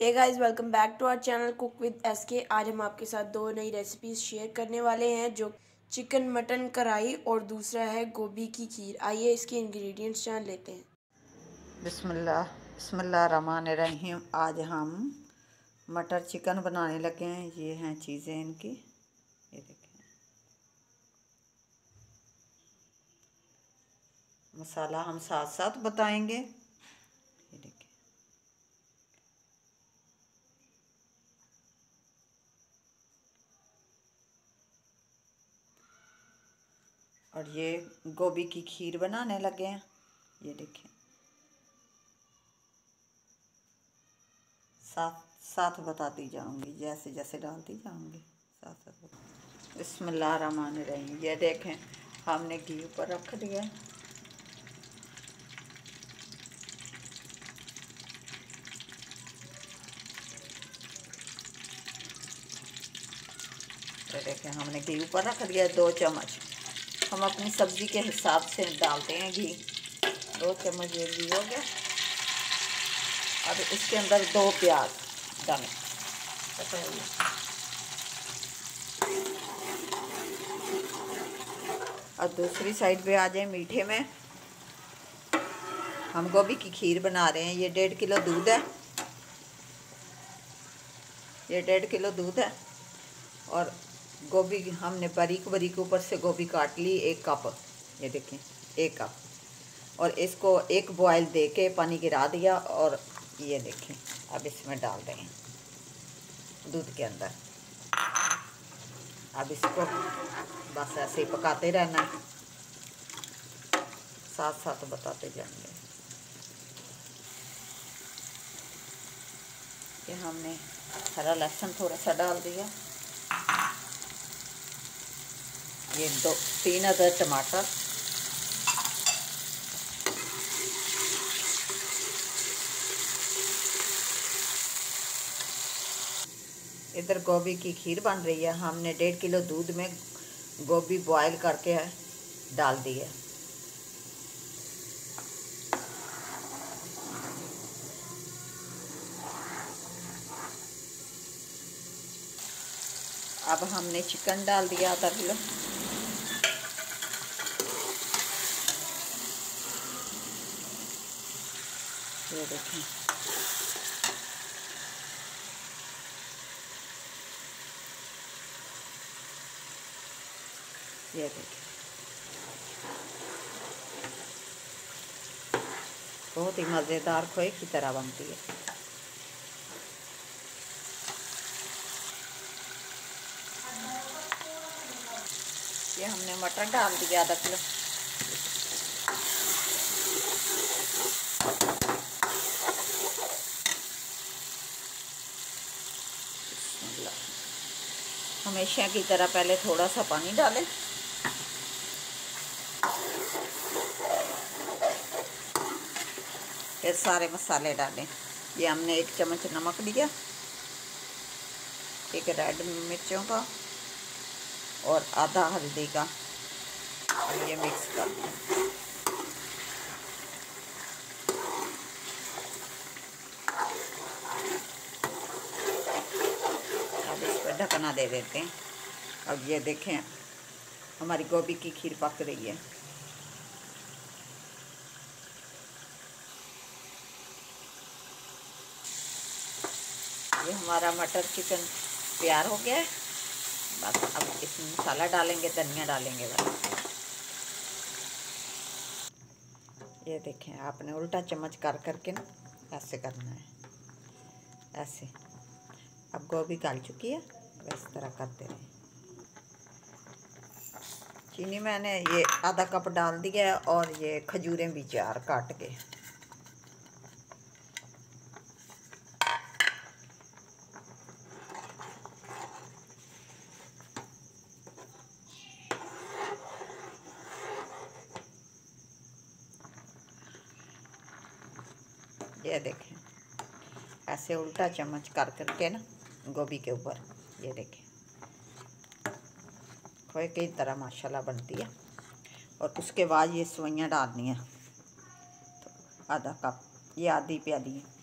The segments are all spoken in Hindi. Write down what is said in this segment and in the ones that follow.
Hey guys welcome back to our channel cook with S K आज हम आपके साथ दो नई रेसिपीज़ शेयर करने वाले हैं, जो चिकन मटन कढ़ाई और दूसरा है गोभी की खीर। आइए इसके इंग्रेडिएंट्स जान लेते हैं। बिस्मिल्लाह बिस्मिल्लाह रहमान रहीम। आज हम मटर चिकन बनाने लगे हैं। ये हैं चीज़ें इनकी। ये देखें। मसाला हम साथ साथ बताएँगे ये देखें और ये गोभी की खीर बनाने लगे हैं। ये देखें साथ साथ बताती जाऊँगी, जैसे जैसे डालती जाऊँगी, साथ साथ बिस्मिल्लाह रहमान रहीम ये देखें, हमने घी ऊपर रख दिया देखें, हमने घी ऊपर रख दिया दो चम्मच। हम अपनी सब्ज़ी के हिसाब से डालते हैं घी। दो चम्मच ये घी हो गया। अब इसके अंदर दो प्याज डालें। और दूसरी साइड पे आ जाए मीठे में। हम गोभी की खीर बना रहे हैं। ये डेढ़ किलो दूध है। ये डेढ़ किलो दूध है। और गोभी हमने बारीक बारीक ऊपर से गोभी काट ली, एक कप। ये देखें एक कप। और इसको एक बॉयल दे के पानी गिरा दिया और ये देखें अब इसमें डाल दें। दूध के अंदर। अब इसको बस ऐसे ही पकाते रहना। है साथ साथ बताते जाएँगे। कि हमने हरा लहसुन थोड़ा सा डाल दिया। ये दो तीन अदर टमाटर इधर गोभी की खीर बन रही है। हमने डेढ़ किलो दूध में गोभी बॉयल करके डाल दी है। अब हमने चिकन डाल दिया आधा किलो ये देखें। ये देखिए बहुत ही मज़ेदार खोए की तरह बनती है। ये हमने मटर डाल दिया, आधा किलो। हमेशा की तरह पहले थोड़ा सा पानी डालें। फिर सारे मसाले डालें। ये हमने एक चम्मच नमक लिया, एक रेड मिर्चों का और आधा हल्दी का। ये मिक्स कर दें अब इस पर ढकना दे देते हैं। अब ये देखें, हमारी गोभी की खीर पक रही है। ये हमारा मटर चिकन तैयार हो गया है। बस अब इसमें मसाला डालेंगे, धनिया डालेंगे बस। ये देखें, आपने उल्टा चम्मच कर करके ना, ऐसे करना है। ऐसे। अब गोभी गाल चुकी है। इस तरह करते रहे। चीनी मैंने ये आधा कप डाल दिया है और ये खजूरें भी चार काट के। ये देखें, ऐसे उल्टा चम्मच कर करके ना, गोभी के ऊपर। ये देखें। खोए की तरह माशाल्लाह बनती है। और उसके बाद ये सवैयाँ डालनी है। तो आधा कप, ये आधी प्याली है।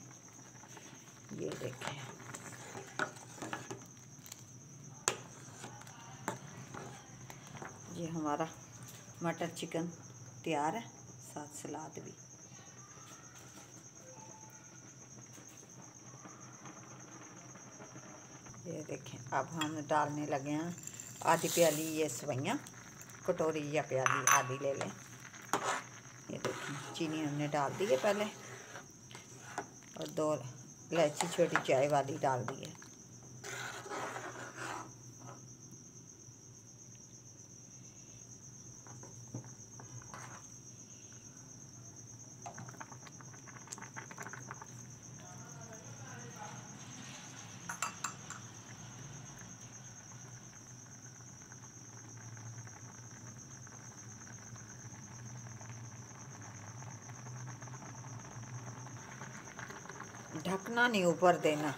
ये देखें। ये हमारा मटर चिकन तैयार है, साथ सलाद भी। ये देखें, अब हम डालने लगे हैं आधी प्याली ये सवैयाँ, कटोरी या प्याली आधी ले लें। ये देखें, चीनी हमने डाल दी है पहले, और दो इलायची छोटी चाय वाली डाल दी है। ढकना नहीं ऊपर देना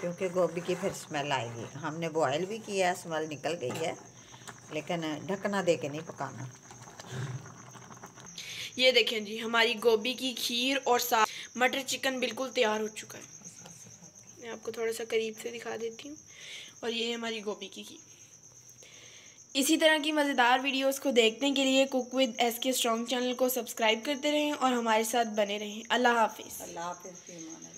क्योंकि गोभी की फिर स्मेल आएगी। हमने बॉयल भी किया है स्मेल निकल गई है लेकिन ढकना दे के नहीं पकाना। ये देखें जी हमारी गोभी की खीर और साथ मटर चिकन बिल्कुल तैयार हो चुका है। मैं आपको थोड़ा सा करीब से दिखा देती हूँ और ये है हमारी गोभी की खीर। इसी तरह की मज़ेदार वीडियोस को देखने के लिए cook with S K strong channel को सब्सक्राइब करते रहें और हमारे साथ बने रहें। अल्लाह हाफिज़। अल्लाह हाफिज़